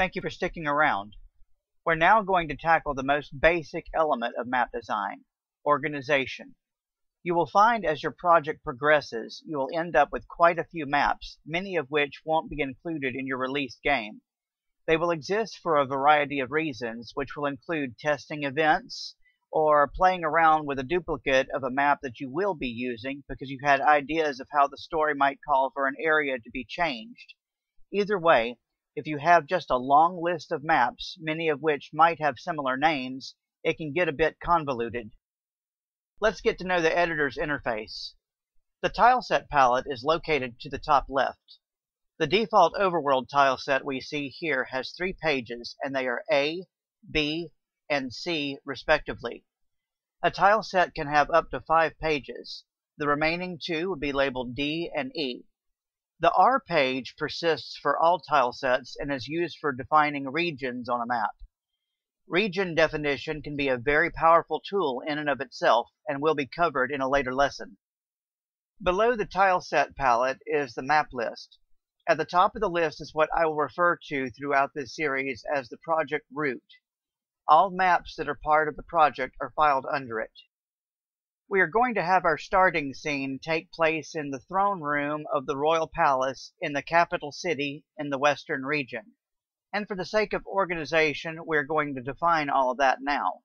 Thank you for sticking around. We're now going to tackle the most basic element of map design, organization. You will find as your project progresses, you will end up with quite a few maps, many of which won't be included in your released game. They will exist for a variety of reasons, which will include testing events, or playing around with a duplicate of a map that you will be using because you had ideas of how the story might call for an area to be changed. Either way, if you have just a long list of maps, many of which might have similar names, it can get a bit convoluted. Let's get to know the editor's interface. The tileset palette is located to the top left. The default overworld tileset we see here has three pages, and they are A, B, and C respectively. A tileset can have up to five pages. The remaining two would be labeled D and E. The R page persists for all tilesets and is used for defining regions on a map. Region definition can be a very powerful tool in and of itself and will be covered in a later lesson. Below the tileset palette is the map list. At the top of the list is what I will refer to throughout this series as the project root. All maps that are part of the project are filed under it. We are going to have our starting scene take place in the throne room of the royal palace in the capital city in the western region. And for the sake of organization, we're going to define all of that now.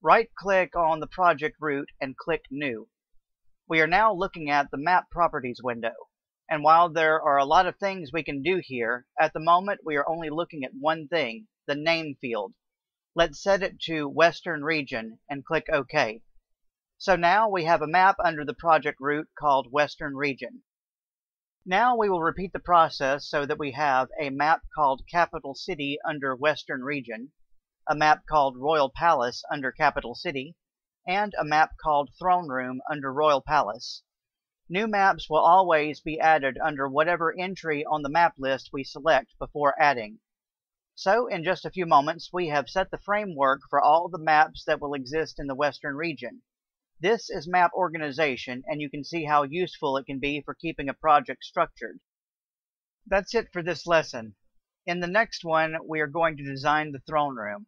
Right-click on the project root and click New. We are now looking at the Map Properties window. And while there are a lot of things we can do here, at the moment we are only looking at one thing, the name field. Let's set it to Western Region and click OK. So now we have a map under the project root called Western Region. Now we will repeat the process so that we have a map called Capital City under Western Region, a map called Royal Palace under Capital City, and a map called Throne Room under Royal Palace. New maps will always be added under whatever entry on the map list we select before adding. So in just a few moments we have set the framework for all the maps that will exist in the Western region. This is map organization, and you can see how useful it can be for keeping a project structured. That's it for this lesson. In the next one, we are going to design the throne room.